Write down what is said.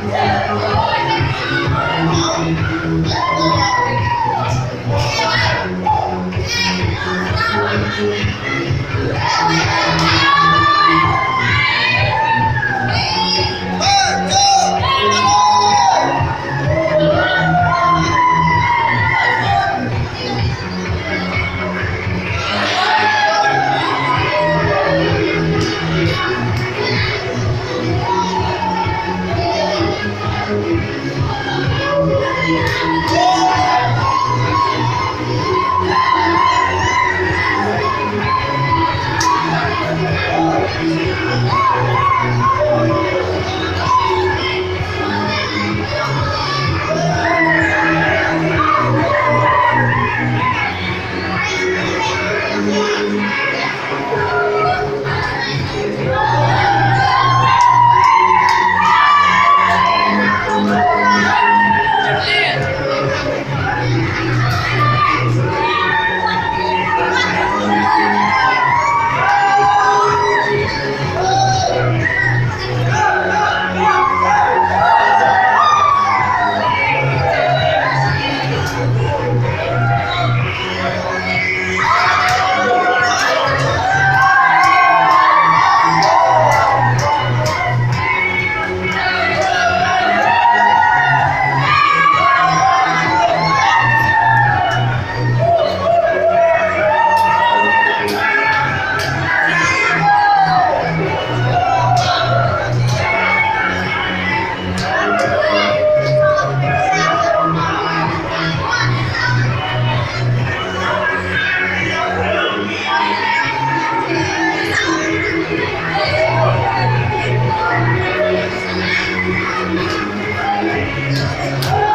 Yeah. Subscribe ああ!